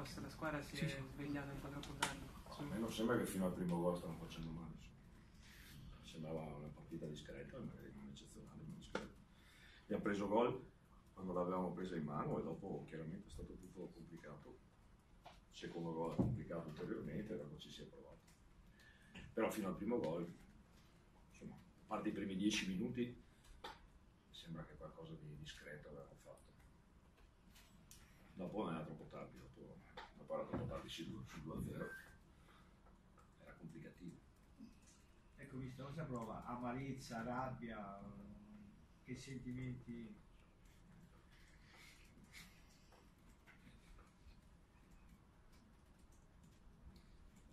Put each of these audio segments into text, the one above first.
vostra squadra si sì, è sì. svegliata un po' troppo tardi. A me non sembra che fino al primo gol stanno facendo male. Sembrava una partita discreta, magari non eccezionale, ma discreta. Abbiamo preso gol quando l'avevamo presa in mano e dopo chiaramente è stato tutto complicato. Il secondo gol è complicato ulteriormente e dopo ci si è provato. Però fino al primo gol, insomma, a parte i primi dieci minuti, sembra che qualcosa di discreto avevamo fatto. Dopo non era troppo tardi, dopo, dopo era troppo tardi sul 2-0. Era complicativo. Ecco, visto cosa prova? Amarezza, rabbia, che sentimenti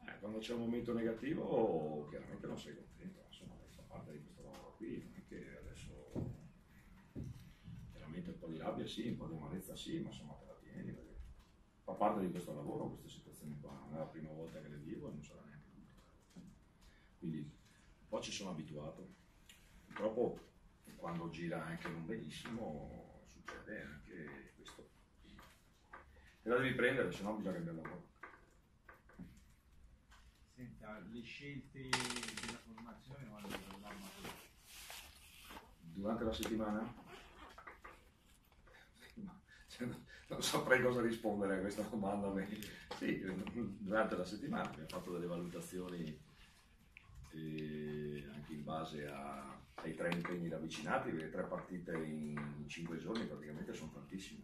Eh, quando c'è un momento negativo chiaramente non sei contento, insomma fa parte di questo lavoro qui, non è che adesso chiaramente un po' di rabbia sì, un po' di amarezza sì, ma insomma te la tieni perché fa parte di questo lavoro queste situazioni qua, non è la prima volta che le vivo e non sarà neanche l'ultima. Quindi poi ci sono abituato. Purtroppo quando gira anche non benissimo succede anche questo. Te la devi prendere, se no bisogna cambiare lavoro. Senta, le scelte della formazione quando dall'armatura? Durante la settimana? No, cioè, non saprei cosa rispondere a questa domanda. Sì, durante la settimana abbiamo fatto delle valutazioni eh, anche in base a, ai tre impegni ravvicinati, le tre partite in cinque giorni praticamente sono tantissime,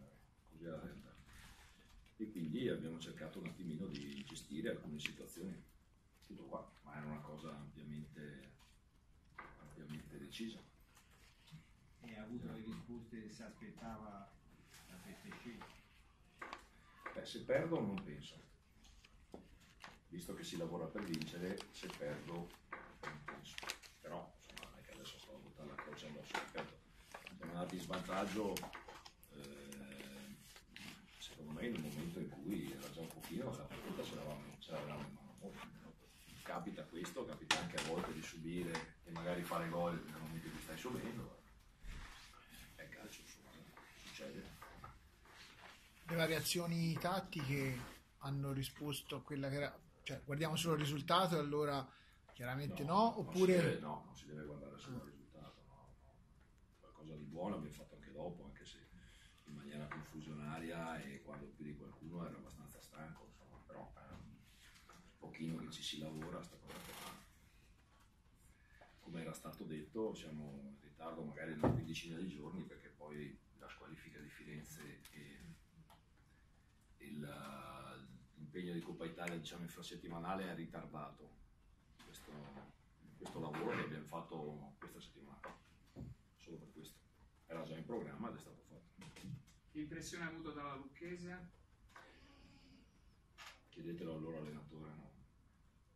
così E quindi abbiamo cercato un attimino di gestire alcune situazioni tutto qua, ma era una cosa ampiamente, ampiamente decisa. E ha avuto le risposte che si aspettava? Beh, se perdo non penso, visto che si lavora per vincere, se perdo non penso. Però, insomma, non è che adesso sto a buttare la croce addosso, ripeto, siamo andati in svantaggio, eh, secondo me in un momento in cui era già un pochino, la partita ce l'avevamo, in mano molto capita questo, capita anche a volte di subire e magari fare gol nel momento in cui stai subendo. È calcio, insomma, succede. Le variazioni tattiche hanno risposto a quella che era, cioè guardiamo solo il risultato e allora chiaramente no, no oppure... Non deve, no, non si deve guardare solo il risultato, no, no. Qualcosa di buono abbiamo fatto anche dopo, anche se in maniera confusionaria e quando più di qualcuno era abbastanza stanco, insomma, però... Ehm, pochino che ci si lavora sta cosa qua. Come era stato detto, siamo in ritardo magari una quindicina di giorni perché poi la squalifica di Firenze il, l'impegno di Coppa Italia diciamo infrasettimanale ha ritardato questo, questo lavoro che abbiamo fatto questa settimana, solo per questo. Era già in programma ed è stato fatto. Che impressione ha avuto dalla Lucchese? Chiedetelo al loro allenatore, no?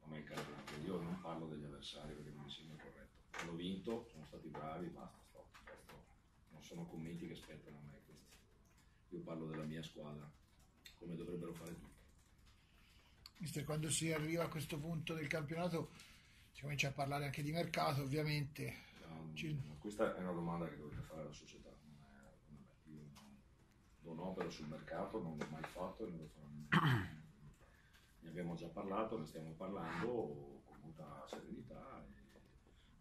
a me campionato. Io non parlo degli avversari perché non mi sembra corretto. Hanno vinto, sono stati bravi, basta, stop. Non sono commenti che spettano a me questi. Io parlo della mia squadra, come dovrebbero fare tutti. Mister, quando si arriva a questo punto del campionato si comincia a parlare anche di mercato, ovviamente. Um, Ci... Questa è una domanda che dovete fare alla società. Non è, io non, opero sul mercato, non l'ho mai fatto e non lo farò mai ne abbiamo già parlato, ne stiamo parlando con molta serenità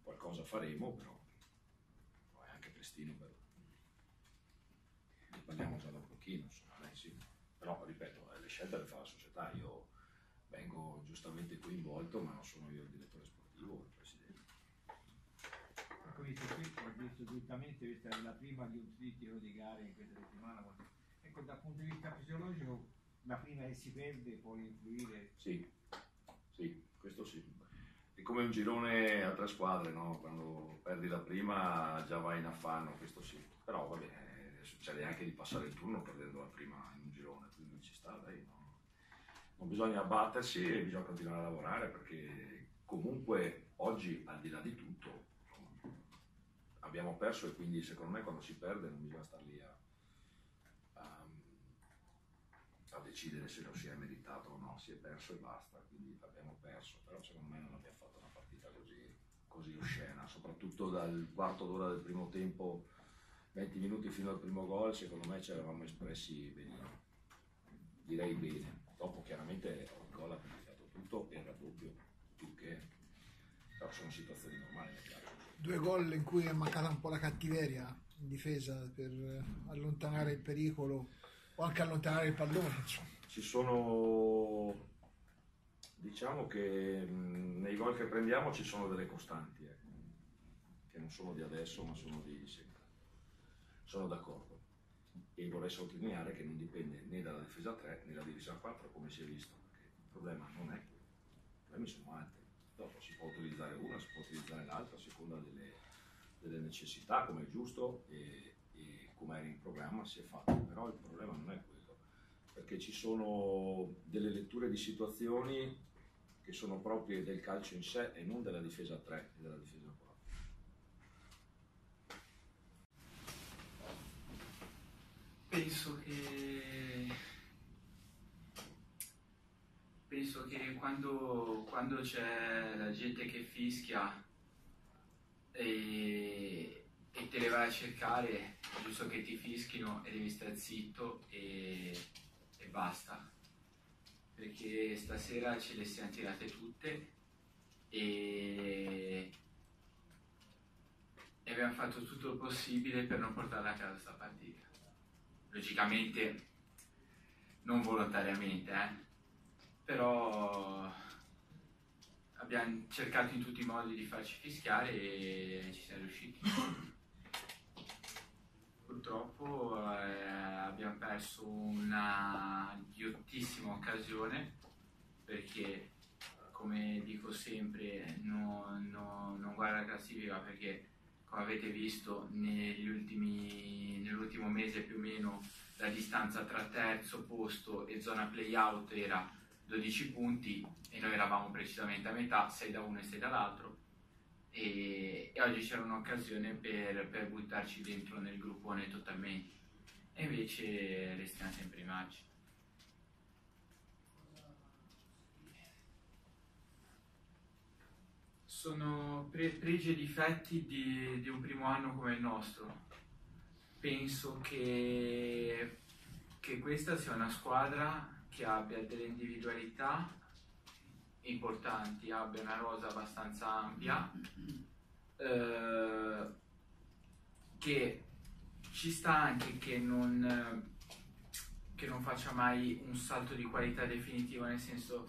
qualcosa faremo, però è anche prestino per... Ne parliamo già da un pochino, sì. Però ripeto, le scelte le fa la società, io vengo giustamente coinvolto, ma non sono io il direttore sportivo o il presidente. Ecco, visto qui, ho detto giustamente, questa è la prima di un trittico di gare in questa settimana, ecco, dal punto di vista fisiologico ma prima che si perde può influire. Sì, sì, questo sì. È come un girone a tre squadre, no? Quando perdi la prima già vai in affanno, questo sì. Però va bene, succede anche di passare il turno perdendo la prima in un girone, quindi ci sta, dai, no? Non bisogna abbattersi bisogna continuare a lavorare perché comunque oggi, al di là di tutto, abbiamo perso e quindi secondo me quando si perde non bisogna star lì a, a a decidere se lo si è meritato o no, si è perso e basta, quindi abbiamo perso, però secondo me non abbiamo fatto una partita così, così oscena, soprattutto dal quarto d'ora del primo tempo, 20 minuti fino al primo gol, secondo me ci eravamo espressi benino, direi bene. Dopo chiaramente il gol ha complicato tutto e il raddoppio più che, però sono situazioni normali nel calcio. Due gol in cui è mancata un po' la cattiveria in difesa per eh, allontanare il pericolo o anche allontanare il pallone. Ci sono, diciamo che nei gol che prendiamo ci sono delle costanti, ecco, che non sono di adesso ma sono di sempre. Sono d'accordo. E vorrei sottolineare che non dipende né dalla difesa 3 né dalla difesa 4 come si è visto, perché il problema non è quello, i problemi sono altri. Dopo si può utilizzare una, si può utilizzare l'altra a seconda delle, delle necessità, come è giusto e, e come era in programma si è fatto. Però il problema non è quello, perché ci sono delle letture di situazioni che sono proprie del calcio in sé e non della difesa 3 e della difesa 4. Penso che penso che quando, quando c'è la gente che fischia e, e te le vai a cercare, giusto che ti fischino e devi stare zitto e, e basta. Perché stasera ce le siamo tirate tutte e, e abbiamo fatto tutto il possibile per non portarla a casa questa partita. Logicamente non volontariamente, eh? però abbiamo cercato in tutti i modi di farci fischiare e ci siamo riusciti. Purtroppo eh, abbiamo perso una ghiottissima occasione perché, come dico sempre, no- no- non guarda la classifica perché, come avete visto, ultimi- nell'ultimo mese più o meno la distanza tra terzo posto e zona play-out era 12 punti e noi eravamo precisamente a metà, 6 da uno e 6 dall'altro e, e oggi c'era un'occasione per, per buttarci dentro nel gruppone totalmente e invece restiamo sempre in marcia. Sono pre- pregi e difetti di, di un primo anno come il nostro. Penso che, che questa sia una squadra che abbia delle individualità importanti, abbia una rosa abbastanza ampia, eh, che ci sta anche che non, che non faccia mai un salto di qualità definitivo, nel senso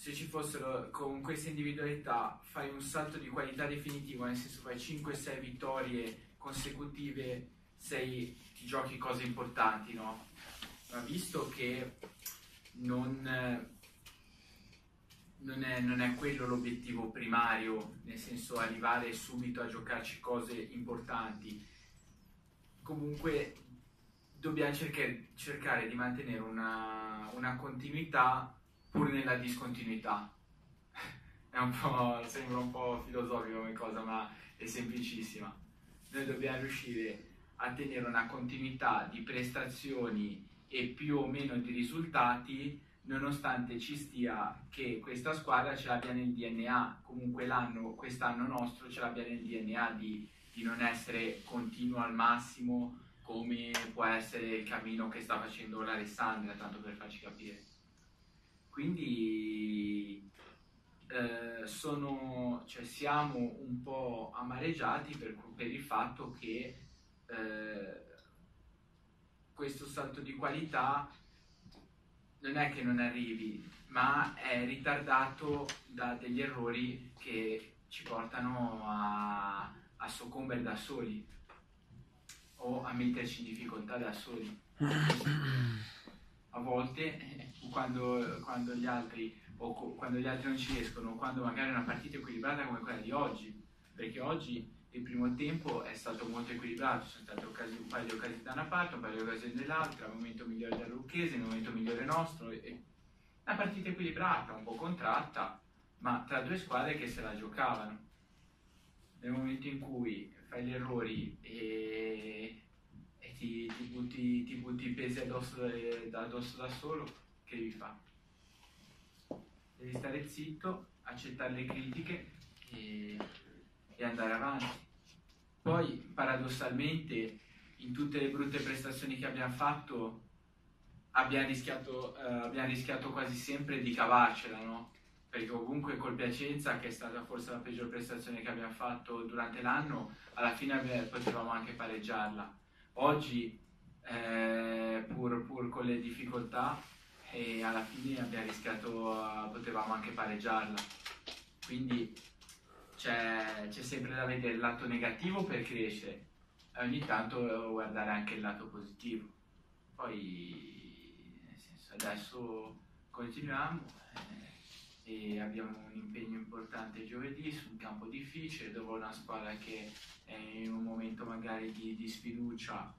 se ci fossero con queste individualità fai un salto di qualità definitivo, nel senso fai 5-6 vittorie consecutive, sei, ti giochi cose importanti, no? Ma visto che non, non, è, non è quello l'obiettivo primario, nel senso arrivare subito a giocarci cose importanti, comunque dobbiamo cercare, cercare di mantenere una, una continuità pur nella discontinuità. Un sembra un po' filosofico come cosa, ma è semplicissima. Noi dobbiamo riuscire a tenere una continuità di prestazioni e più o meno di risultati nonostante ci stia che questa squadra ce l'abbia nel DNA, comunque l'anno, quest'anno nostro ce l'abbia nel DNA di, di non essere continuo al massimo come può essere il cammino che sta facendo l'Alessandria, tanto per farci capire. Quindi eh, sono, cioè, siamo un po' amareggiati per, per il fatto che eh, questo salto di qualità non è che non arrivi, ma è ritardato da degli errori che ci portano a, a soccombere da soli o a metterci in difficoltà da soli. A volte, eh, quando, quando gli altri o quando gli altri non ci riescono, quando magari una partita equilibrata come quella di oggi, perché oggi il primo tempo è stato molto equilibrato, sono state occasi- un paio di occasioni da una parte, un paio di occasioni dall'altra, il momento migliore del Lucchese, il momento migliore nostro, e- una partita equilibrata, un po' contratta, ma tra due squadre che se la giocavano. Nel momento in cui fai gli errori e ti, ti butti, ti butti i pesi addosso da, addosso da solo, che devi fare? Devi stare zitto, accettare le critiche e, e andare avanti. Poi, paradossalmente, in tutte le brutte prestazioni che abbiamo fatto, abbiamo rischiato, eh, abbiamo rischiato quasi sempre di cavarcela, no? Perché comunque col Piacenza, che è stata forse la peggior prestazione che abbiamo fatto durante l'anno, alla fine potevamo anche pareggiarla. Oggi, eh, pur, pur, con le difficoltà, eh, alla fine abbiamo rischiato, potevamo anche pareggiarla. Quindi c'è, c'è sempre da vedere il lato negativo per crescere e ogni tanto guardare anche il lato positivo. Poi, nel senso, adesso continuiamo eh, e abbiamo un impegno importante giovedì su un campo difficile dove una squadra che è in un momento magari di, di sfiducia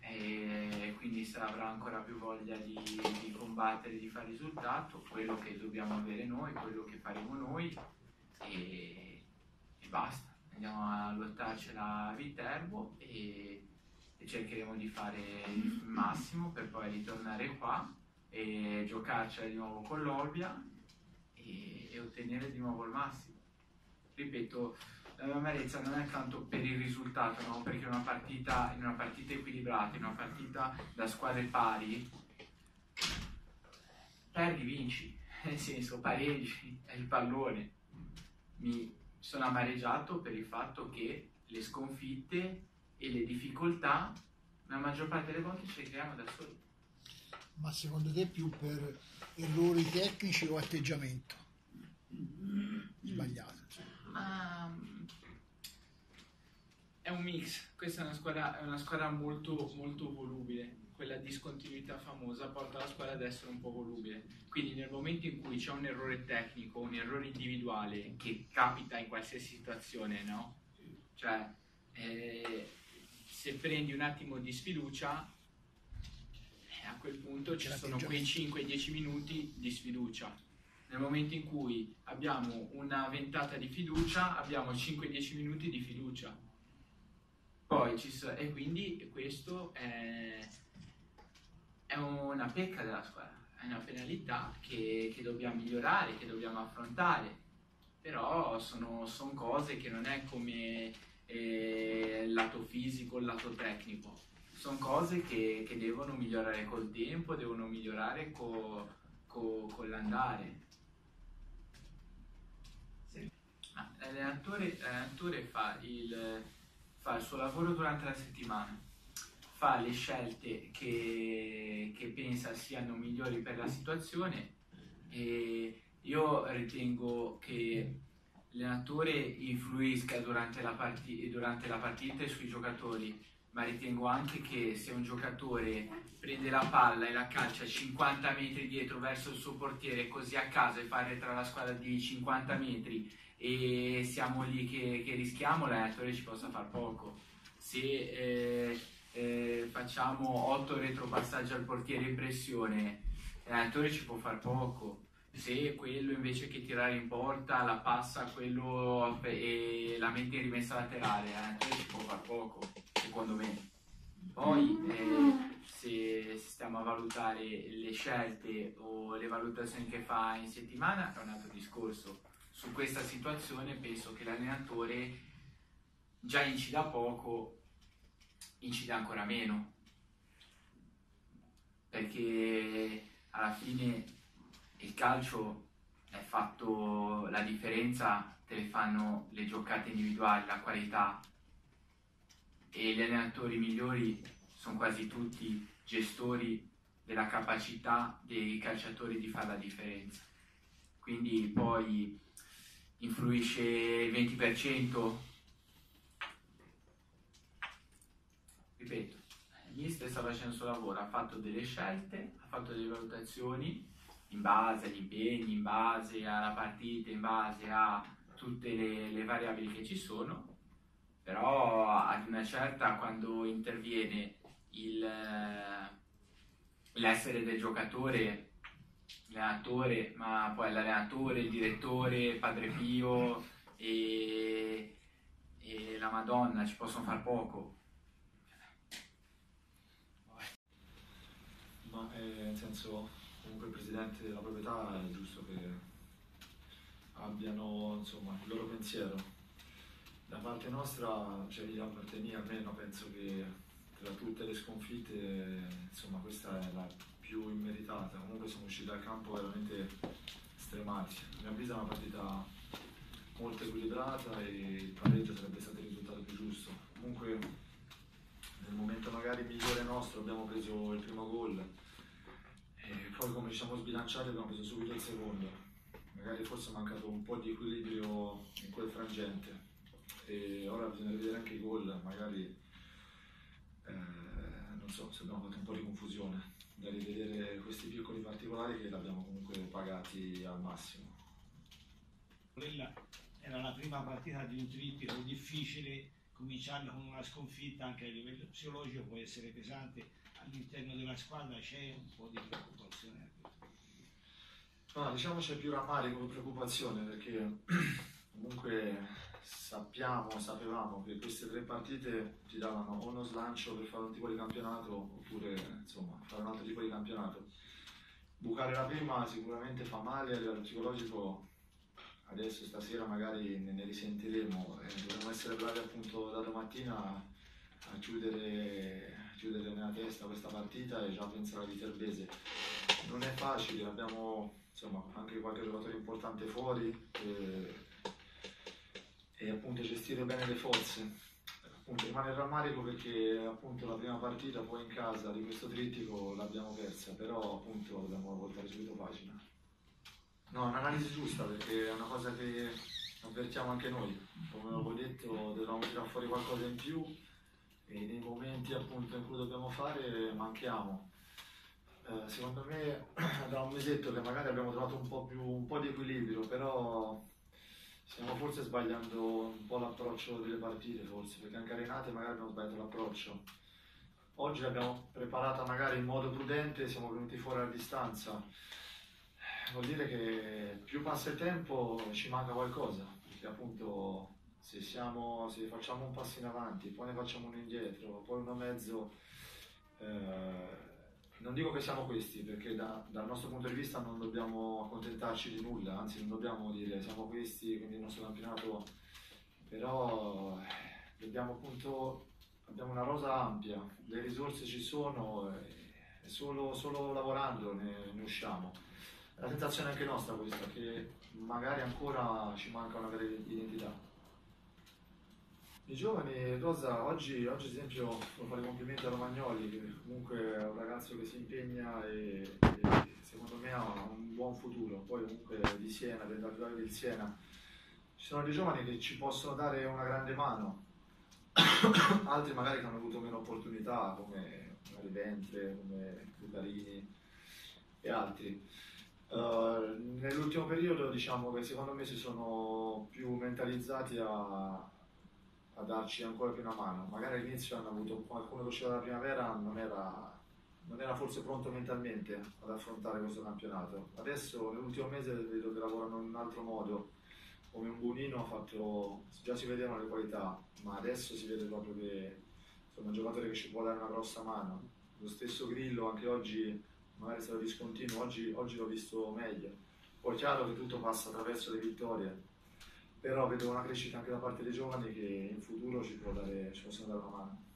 e quindi avrà ancora più voglia di, di combattere, di fare risultato, quello che dobbiamo avere noi, quello che faremo noi e basta, andiamo a lottarcela a Viterbo e, e cercheremo di fare il massimo per poi ritornare qua e giocarcela di nuovo con l'Olbia e, ottenere di nuovo il massimo. Ripeto, la mia amarezza non è tanto per il risultato, no? perché una partita, in una partita equilibrata, in una partita da squadre pari, perdi, vinci, nel senso pareggi, è il pallone. Mi, sono amareggiato per il fatto che le sconfitte e le difficoltà la maggior parte delle volte ce le creiamo da soli. Ma secondo te più per errori tecnici o atteggiamento? Sbagliato. Ma è un mix, questa è una squadra, è una squadra molto, molto volubile quella discontinuità famosa porta la squadra ad essere un po' volubile. Quindi nel momento in cui c'è un errore tecnico, un errore individuale che capita in qualsiasi situazione, no? Cioè, eh, se prendi un attimo di sfiducia, eh, a quel punto ci sono quei 5-10 minuti di sfiducia. Nel momento in cui abbiamo una ventata di fiducia, abbiamo 5-10 minuti di fiducia. Poi ci so- e quindi questo è è una pecca della squadra, è una penalità che, che dobbiamo migliorare, che dobbiamo affrontare, però sono, sono cose che non è come eh, lato fisico, il lato tecnico, sono cose che, che, devono migliorare col tempo, devono migliorare co, co, con l'andare. Sì. L'allenatore, l'allenatore fa, il, fa il suo lavoro durante la settimana fa le scelte che, che pensa siano migliori per la situazione e io ritengo che l'allenatore influisca durante la, parti- durante la partita sui giocatori, ma ritengo anche che se un giocatore prende la palla e la calcia 50 metri dietro verso il suo portiere così a casa e fa tra la squadra di 50 metri e siamo lì che, che rischiamo, l'allenatore ci possa far poco. Se eh, eh, facciamo 8 retropassaggi al portiere in pressione, l'allenatore ci può far poco. Se quello invece che tirare in porta la passa quello e la mette in rimessa laterale, l'allenatore ci può far poco, secondo me. Poi eh, se stiamo a valutare le scelte o le valutazioni che fa in settimana è un altro discorso. Su questa situazione penso che l'allenatore già incida poco incide ancora meno. Perché alla fine il calcio è fatto la differenza te le fanno le giocate individuali la qualità. E gli allenatori migliori sono quasi tutti gestori della capacità dei calciatori di fare la differenza. Quindi poi influisce il 20% ripeto, il mister sta facendo il suo lavoro, ha fatto delle scelte, ha fatto delle valutazioni in base agli impegni, in base alla partita, in base a tutte le, le variabili che ci sono, però ad una certa quando interviene il, eh, l'essere del giocatore, l'allenatore, ma poi l'allenatore, il direttore, Padre Pio e, e la Madonna ci possono far poco Ma eh, nel senso, comunque il presidente della proprietà è giusto che abbiano insomma, il loro pensiero. Da parte nostra, cioè di Lambertini almeno penso che tra tutte le sconfitte, insomma questa è la più immeritata, comunque siamo usciti dal campo veramente stremati. A mio avviso è una partita molto equilibrata e il pareggio sarebbe stato il risultato più giusto. Comunque nel momento magari migliore nostro abbiamo preso il primo gol e poi come ci siamo sbilanciati abbiamo preso subito il secondo. Magari forse è mancato un po' di equilibrio in quel frangente e ora bisogna vedere anche i gol, magari eh, non so se abbiamo fatto un po' di confusione da rivedere questi piccoli particolari che l'abbiamo comunque pagati al massimo. Quella era la prima partita di un trittico difficile, cominciando con una sconfitta anche a livello psicologico può essere pesante, all'interno della squadra c'è un po' di preoccupazione. No, diciamo c'è più rammarico che preoccupazione perché comunque sappiamo, sapevamo che queste tre partite ti davano o uno slancio per fare un tipo di campionato oppure insomma fare un altro tipo di campionato. Bucare la prima sicuramente fa male a livello psicologico, adesso stasera magari ne, ne risentiremo e dovremo essere bravi appunto da domattina a chiudere, a chiudere nella testa questa partita e già pensare a Viterbese. Non è facile, abbiamo insomma, anche qualche giocatore importante fuori. E, e appunto gestire bene le forze. Appunto, rimane il rammarico perché appunto la prima partita poi in casa di questo trittico l'abbiamo persa, però appunto dobbiamo voltare subito pagina. No, è un'analisi giusta perché è una cosa che avvertiamo anche noi. Come avevo detto, dobbiamo tirare fuori qualcosa in più e nei momenti appunto in cui dobbiamo fare manchiamo. Eh, secondo me da un mesetto che magari abbiamo trovato un po' più un po' di equilibrio, però stiamo forse sbagliando un po' l'approccio delle partite, forse, perché anche a Renate magari abbiamo sbagliato l'approccio. Oggi l'abbiamo preparata magari in modo prudente, siamo venuti fuori a distanza. Vuol dire che più passa il tempo ci manca qualcosa, perché appunto se, siamo, se facciamo un passo in avanti, poi ne facciamo uno indietro, poi uno mezzo, eh, non dico che siamo questi, perché da, dal nostro punto di vista non dobbiamo accontentarci di nulla, anzi non dobbiamo dire siamo questi, quindi il nostro campionato, però eh, dobbiamo appunto, abbiamo una rosa ampia, le risorse ci sono e solo, solo lavorando ne, ne usciamo. La tentazione è anche nostra questa, che magari ancora ci manca una vera identità. I giovani, Rosa, oggi, oggi ad esempio devo fare complimenti a Romagnoli, che comunque è un ragazzo che si impegna e, e secondo me ha un buon futuro. Poi comunque di Siena, del rivale del Siena. Ci sono dei giovani che ci possono dare una grande mano, altri magari che hanno avuto meno opportunità, come magari Ventre, come Bucarini e altri. Uh, nell'ultimo periodo diciamo che secondo me si sono più mentalizzati a, a darci ancora più una mano. Magari all'inizio hanno avuto qualcuno che usciva dalla primavera, non era, non era forse pronto mentalmente ad affrontare questo campionato. Adesso nell'ultimo mese vedo che lavorano in un altro modo. Come un Bonino ha fatto, già si vedevano le qualità, ma adesso si vede proprio che è un giocatore che ci può dare una grossa mano. Lo stesso Grillo anche oggi magari stato discontinuo, oggi, oggi l'ho visto meglio. Poi è chiaro che tutto passa attraverso le vittorie, però vedo una crescita anche da parte dei giovani che in futuro ci, può dare, ci possono dare una mano.